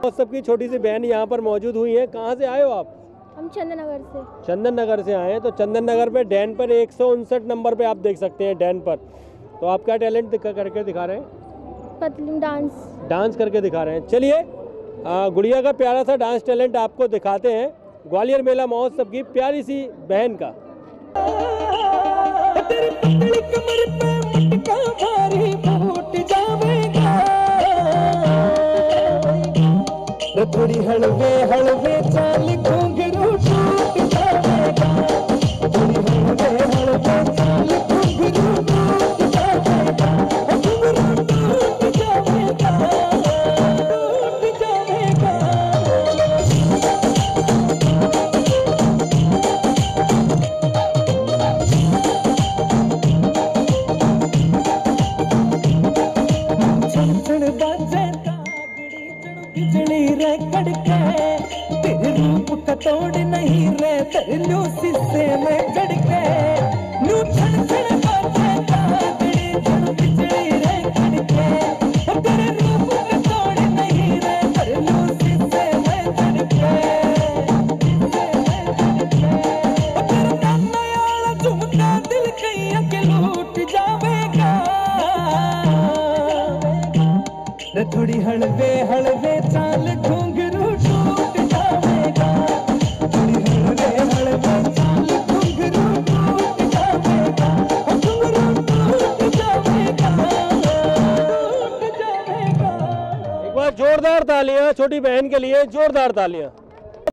महोत्सव की छोटी सी बहन यहाँ पर मौजूद हुई है। कहाँ से आए हो आप? हम चंदन नगर से। चंदन नगर से आए हैं। तो चंदन नगर पे डैन पर एक सौ उनसठ नंबर पे आप देख सकते हैं डैन पर। तो आप क्या टैलेंट दिखा करके दिखा रहे हैं? पतलू डांस। डांस करके दिखा रहे हैं। चलिए गुड़िया का प्यारा सा डांस टैलेंट आपको दिखाते हैं। ग्वालियर मेला महोत्सव की प्यारी सी बहन का थोड़ी हलवे हलवे चाल, घूंघरू टूट जावेगा थोड़ी हलवे हलवे चाल, घूंघरू टूट जावेगा घूंघरू टूट जावेगा टूट छण बाजे कागड़ी बिजली रे कड़के तेरे रूप का तोड़ नहीं रे तरलो से में कड़के थोड़ी हलवे हलवे चाल घुंघरू टूट जाएगा थोड़ी चाल घुंघरू टूट जाएगा घुंघरू टूट जाएगा एक बार जोरदार तालियाँ, छोटी बहन के लिए जोरदार तालियाँ।